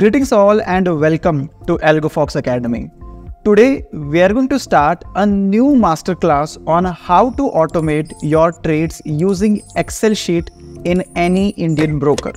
Greetings all and welcome to AlgoFox Academy. Today we are going to start a new masterclass on how to automate your trades using Excel sheet in any Indian broker.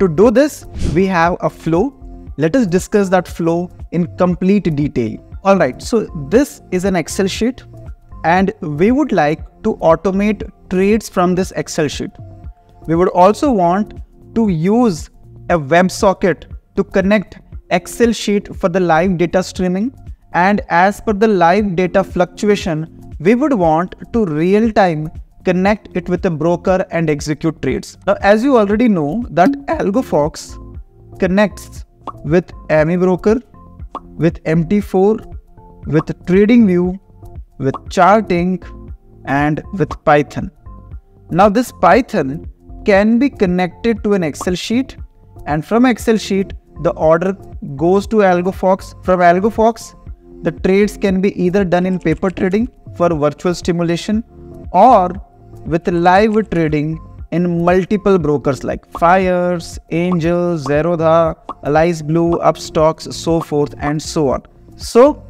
To do this, we have a flow. Let us discuss that flow in complete detail. Alright, so this is an Excel sheet and we would like to automate trades from this Excel sheet. We would also want to use a WebSocket to connect Excel sheet for the live data streaming and as per the live data fluctuation, we would want to real time connect it with a broker and execute trades. Now, as you already know that AlgoFox connects with AmiBroker, with MT4, with TradingView, with Chartink and with Python. Now this Python can be connected to an Excel sheet and from Excel sheet the order goes to AlgoFox. From AlgoFox, the trades can be either done in paper trading for virtual stimulation or with live trading in multiple brokers like Fyers, Angels, Zerodha, Alice Blue, Upstox, so forth and so on. So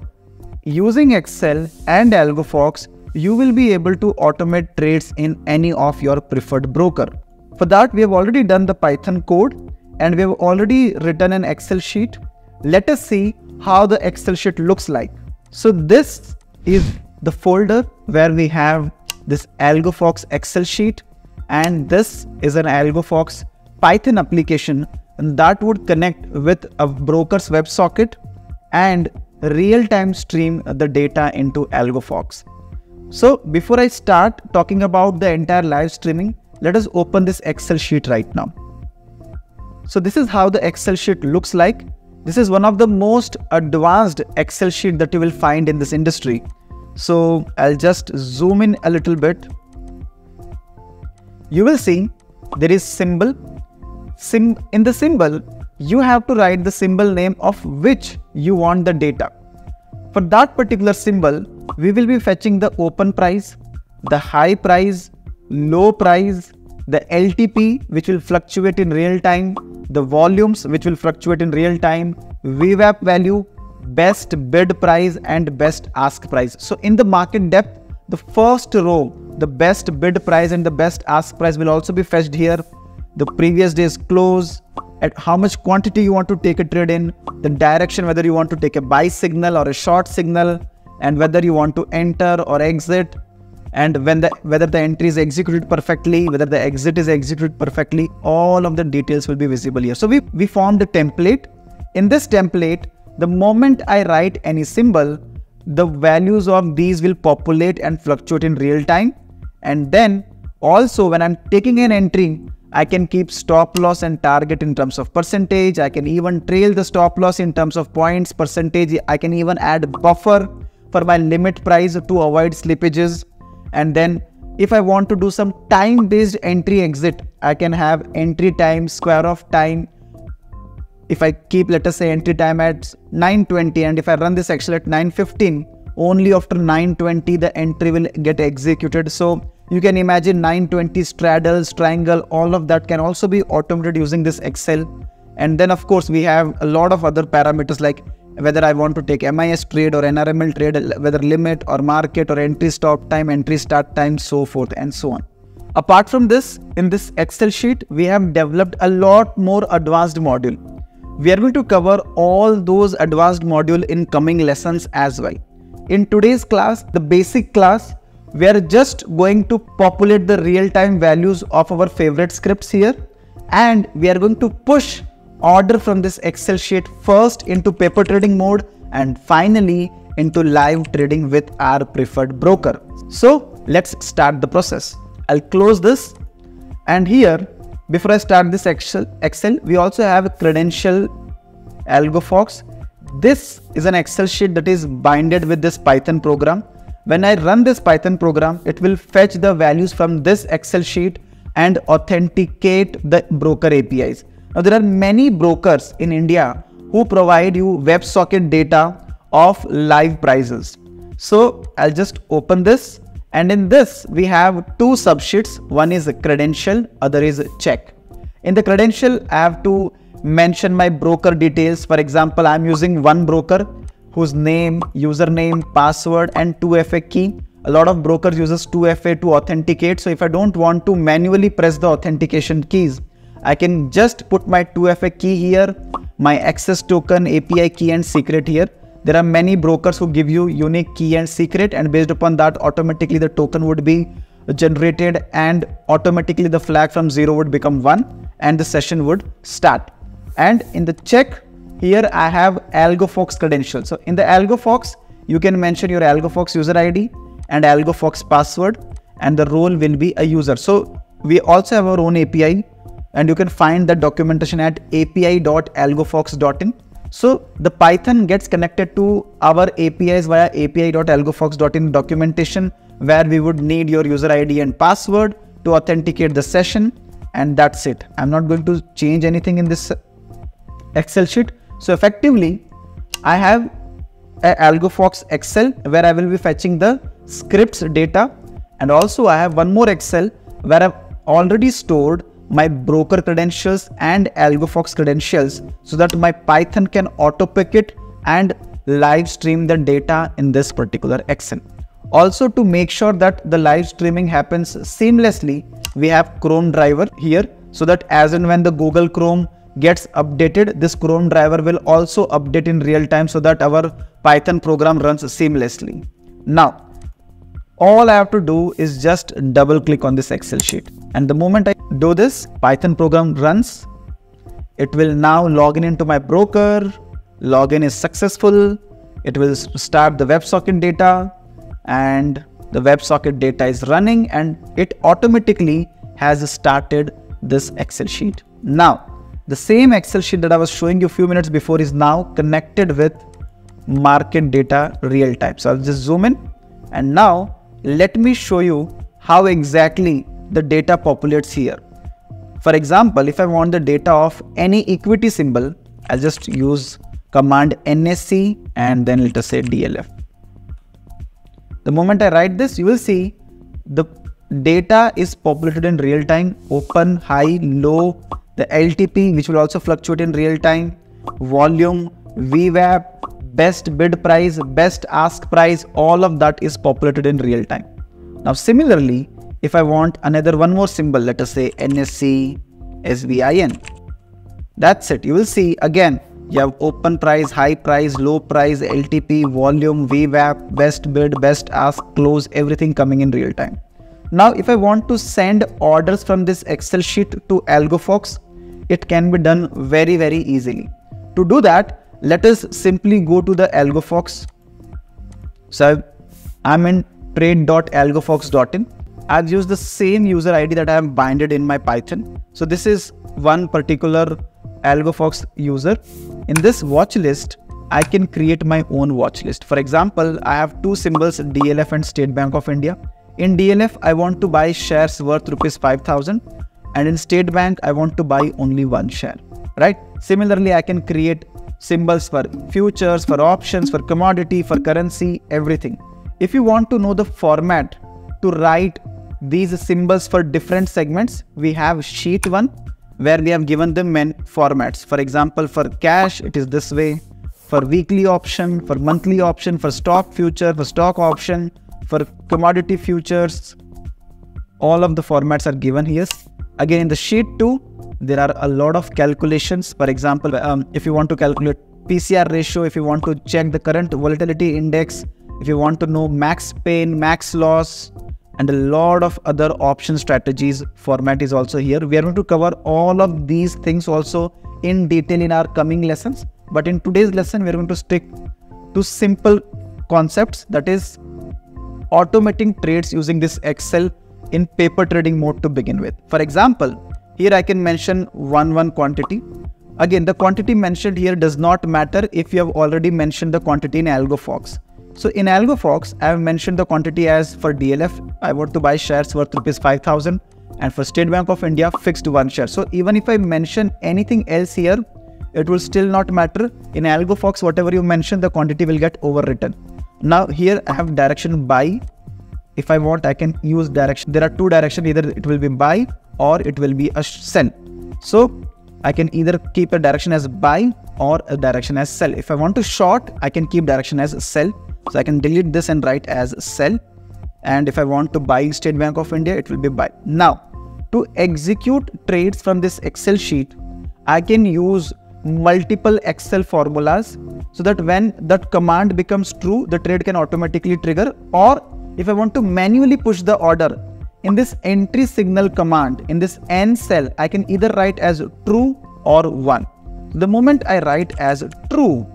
using Excel and AlgoFox, you will be able to automate trades in any of your preferred broker. For that, we have already done the Python code and we have already written an Excel sheet. Let us see how the Excel sheet looks like. So this is the folder where we have this AlgoFox Excel sheet and this is an AlgoFox Python application that would connect with a broker's WebSocket and real-time stream the data into AlgoFox. So before I start talking about the entire live streaming, let us open this Excel sheet right now. So this is how the Excel sheet looks like. This is one of the most advanced Excel sheet that you will find in this industry. So I'll just zoom in a little bit. You will see there is symbol. Sim in the symbol, you have to write the symbol name of which you want the data. For that particular symbol, we will be fetching the open price, the high price, low price, the LTP which will fluctuate in real time, the volumes which will fluctuate in real time, VWAP value, best bid price and best ask price. So in the market depth, the first row, the best bid price and the best ask price will also be fetched here. The previous day's close, at how much quantity you want to take a trade in, the direction whether you want to take a buy signal or a short signal, and whether you want to enter or exit, and when the whether the entry is executed perfectly, whether the exit is executed perfectly, all of the details will be visible here. So we, we formed a template. In this template, the moment I write any symbol, the values of these will populate and fluctuate in real time. And then also when I'm taking an entry, I can keep stop loss and target in terms of percentage. I can even trail the stop loss in terms of points, percentage. I can even add buffer for my limit price to avoid slippages and then if I want to do some time based entry exit, I can have entry time, square of time. If I keep, let us say, entry time at 920 and if I run this Excel at 915, only after 920 the entry will get executed. So you can imagine 920 straddles, strangle, all of that can also be automated using this Excel. And then of course we have a lot of other parameters like whether I want to take MIS trade or NRML trade, whether limit or market or entry stop time, entry start time, so forth and so on. Apart from this, in this Excel sheet, we have developed a lot more advanced module. We are going to cover all those advanced module in coming lessons as well. In today's class, the basic class, we are just going to populate the real-time values of our favorite scripts here and we are going to push order from this Excel sheet first into paper trading mode and finally into live trading with our preferred broker. So let's start the process. I'll close this and here before I start this Excel, Excel we also have a credential AlgoFox. This is an Excel sheet that is binded with this Python program. When I run this Python program, it will fetch the values from this Excel sheet and authenticate the broker APIs. Now there are many brokers in India who provide you WebSocket data of live prices. So I'll just open this and in this we have two subsheets. One is credential, other is check. In the credential, I have to mention my broker details. For example, I'm using one broker whose name, username, password and 2FA key. A lot of brokers uses 2FA to authenticate. So if I don't want to manually press the authentication keys, I can just put my 2FA key here, my access token, API key and secret here. There are many brokers who give you unique key and secret and based upon that automatically the token would be generated and automatically the flag from 0 would become 1 and the session would start. And in the check here I have AlgoFox credentials. So in the AlgoFox you can mention your AlgoFox user ID and AlgoFox password and the role will be a user. So we also have our own API and you can find that documentation at api.algofox.in. So the Python gets connected to our APIs via api.algofox.in documentation where we would need your user ID and password to authenticate the session and that's it. I'm not going to change anything in this Excel sheet. So effectively, I have a AlgoFox Excel where I will be fetching the scripts data and also I have one more Excel where I've already stored my broker credentials and AlgoFox credentials so that my Python can auto pick it and live stream the data in this particular Excel. Also to make sure that the live streaming happens seamlessly, we have Chrome driver here so that as and when the Google Chrome gets updated, this Chrome driver will also update in real time so that our Python program runs seamlessly. Now, all I have to do is just double click on this Excel sheet. And the moment I do this, Python program runs. It will now log in into my broker. Login is successful. It will start the WebSocket data and the WebSocket data is running and it automatically has started this Excel sheet. Now, the same Excel sheet that I was showing you a few minutes before is now connected with market data real time. So I'll just zoom in and now let me show you how exactly the data populates here. For example, if I want the data of any equity symbol, I'll just use command NSE and then let us say DLF. The moment I write this, you will see the data is populated in real time, open, high, low, the LTP which will also fluctuate in real time, volume, VWAP, best bid price, best ask price, all of that is populated in real time. Now similarly, if I want another one more symbol, let us say NSE SBIN. That's it. You will see again you have open price, high price, low price, LTP, volume, VWAP, best bid, best ask, close, everything coming in real time. Now, if I want to send orders from this Excel sheet to AlgoFox, it can be done very, very easily. To do that, let us simply go to the AlgoFox. So I'm in trade.algofox.in. I've used the same user ID that I have binded in my Python. So this is one particular AlgoFox user. In this watch list, I can create my own watch list. For example, I have two symbols DLF and State Bank of India. In DLF, I want to buy shares worth rupees 5000 and in State Bank, I want to buy only one share, right? Similarly, I can create symbols for futures, for options, for commodity, for currency, everything. If you want to know the format to write these symbols for different segments, we have sheet 1 where we have given them main formats. For example, for cash, it is this way. For weekly option, for monthly option, for stock future, for stock option, for commodity futures, all of the formats are given here. Again, in the sheet 2, there are a lot of calculations. For example, um, if you want to calculate PCR ratio, if you want to check the current volatility index, if you want to know max pain, max loss, and a lot of other option strategies format is also here. We are going to cover all of these things also in detail in our coming lessons. But in today's lesson, we are going to stick to simple concepts that is automating trades using this Excel in paper trading mode to begin with. For example, here I can mention one one quantity. Again, the quantity mentioned here does not matter if you have already mentioned the quantity in AlgoFox. So in AlgoFox, I have mentioned the quantity as for DLF, I want to buy shares worth rupees 5000 and for State Bank of India, fixed one share. So even if I mention anything else here, it will still not matter. In AlgoFox, whatever you mention, the quantity will get overwritten. Now here I have direction buy. If I want, I can use direction. There are two directions, either it will be buy or it will be a sell. So I can either keep a direction as buy or a direction as sell. If I want to short, I can keep direction as sell. So I can delete this and write as sell. And if I want to buy State Bank of India, it will be buy. Now, to execute trades from this Excel sheet, I can use multiple Excel formulas so that when that command becomes true, the trade can automatically trigger. Or if I want to manually push the order, in this entry signal command, in this N cell, I can either write as true or 1. The moment I write as true,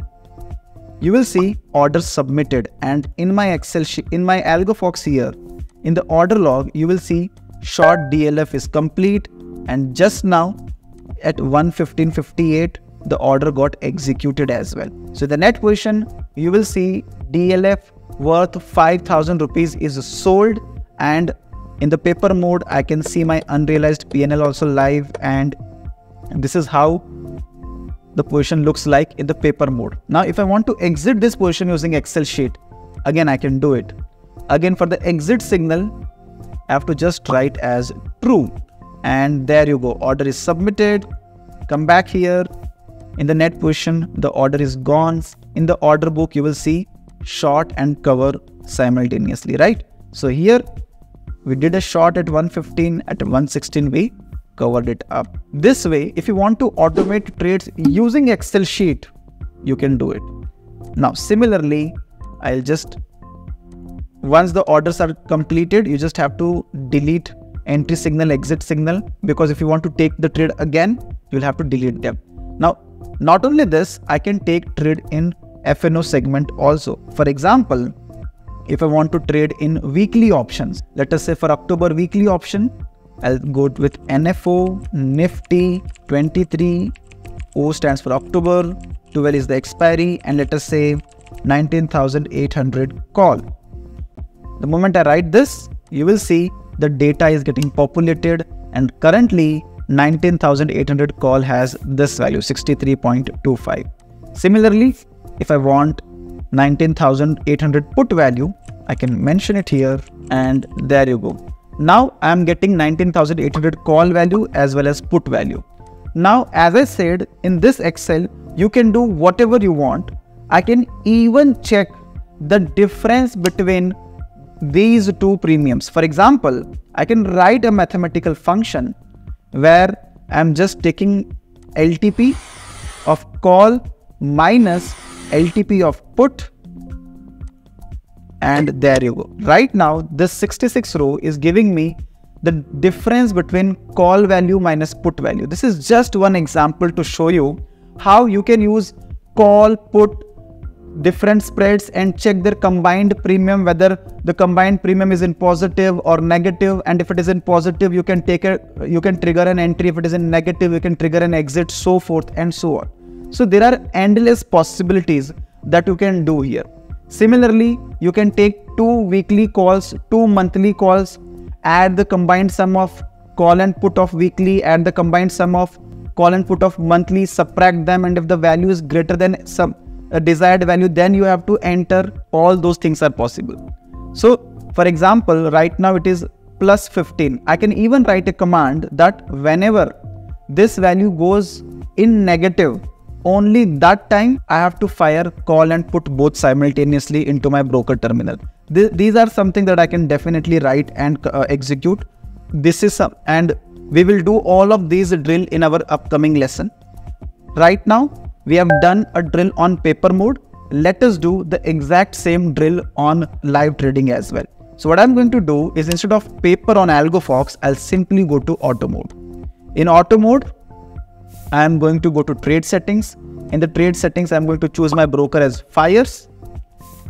you will see order submitted and in my Excel sheet, in my AlgoFox here, in the order log, you will see short DLF is complete and just now at 115.58 the order got executed as well. So the net position you will see DLF worth 5000 rupees is sold and in the paper mode I can see my unrealized PNL also live and this is how the position looks like in the paper mode. Now if I want to exit this position using Excel sheet again I can do it. Again for the exit signal I have to just write as true and there you go order is submitted come back here in the net position the order is gone. In the order book you will see short and cover simultaneously right? So here we did a short at 115 at 116 we covered it up. This way if you want to automate trades using excel sheet you can do it. Now similarly i'll just once the orders are completed you just have to delete entry signal exit signal because if you want to take the trade again you'll have to delete them. Now not only this, I can take trade in FNO segment also. For example, if I want to trade in weekly options, let us say for October weekly option, I'll go with NFO, Nifty, 23, O stands for October, 12 is the expiry, and let us say 19,800 call. The moment I write this, you will see the data is getting populated and currently 19800 call has this value 63.25 similarly if i want 19800 put value i can mention it here and there you go. Now i am getting 19800 call value as well as put value. Now as i said in this excel you can do whatever you want. I can even check the difference between these two premiums. For example i can write a mathematical function where I'm just taking LTP of call minus LTP of put and there you go. Right now this 66 row is giving me the difference between call value minus put value. This is just one example to show you how you can use call, put, different spreads and check their combined premium whether the combined premium is in positive or negative. And if it is in positive you can take a you can trigger an entry. If it is in negative you can trigger an exit so forth and so on. So there are endless possibilities that you can do here. Similarly you can take two weekly calls two monthly calls add the combined sum of call and put of weekly add the combined sum of call and put of monthly subtract them and if the value is greater than some a desired value then you have to enter all those things are possible. So for example right now it is plus 15 i can even write a command that whenever this value goes in negative only that time i have to fire call and put both simultaneously into my broker terminal. Th these are something that i can definitely write and uh, execute. This is some and we will do all of these drill in our upcoming lesson. Right now we have done a drill on paper mode. Let us do the exact same drill on live trading as well. So what I'm going to do is instead of paper on AlgoFox, I'll simply go to auto mode. In auto mode, I am going to go to trade settings. In the trade settings, I'm going to choose my broker as Fyers.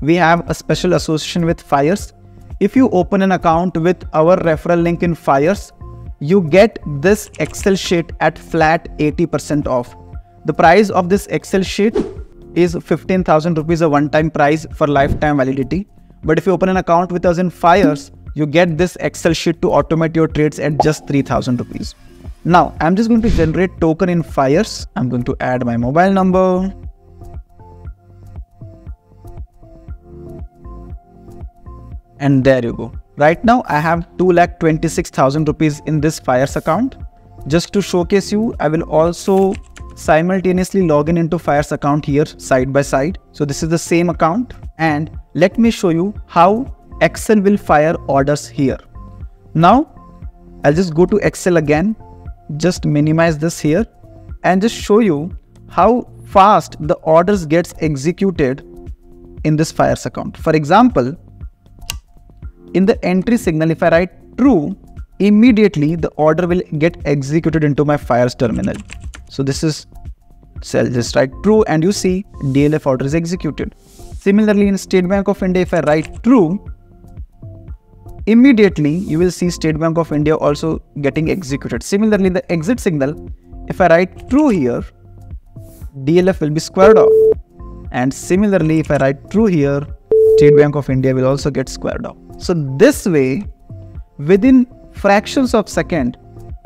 We have a special association with Fyers. If you open an account with our referral link in Fyers, you get this Excel sheet at flat 80% off. The price of this Excel sheet is 15,000 rupees a one-time price for lifetime validity. But if you open an account with us in Fyers, you get this Excel sheet to automate your trades at just 3,000 rupees. Now, I'm just going to generate token in Fyers. I'm going to add my mobile number. And there you go. Right now, I have 2,26,000 rupees in this Fyers account. just to showcase you, I will also simultaneously log in into Fyers account here side by side. So this is the same account and let me show you how Excel will fire orders here. Now I'll just go to Excel again, just minimize this here and just show you how fast the orders gets executed in this Fyers account. For example, in the entry signal, if I write true, immediately the order will get executed into my Fyers terminal. So this is, so just write true and you see DLF order is executed. Similarly, in State Bank of India, if I write true, immediately you will see State Bank of India also getting executed. Similarly, the exit signal, if I write true here, DLF will be squared off. And similarly, if I write true here, State Bank of India will also get squared off. So this way, within fractions of second,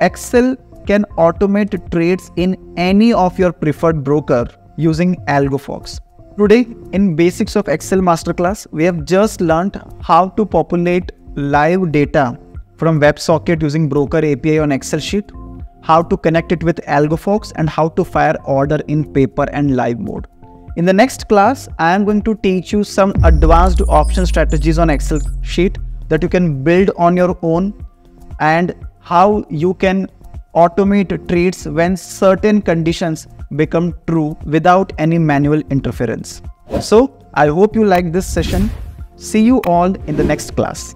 Excel can automate trades in any of your preferred broker using AlgoFox. Today, in Basics of Excel Masterclass, we have just learned how to populate live data from WebSocket using Broker API on Excel sheet, how to connect it with AlgoFox, and how to fire order in paper and live mode. In the next class, I am going to teach you some advanced option strategies on Excel sheet that you can build on your own and how you can automate trades when certain conditions become true without any manual interference. So, I hope you like this session. See you all in the next class.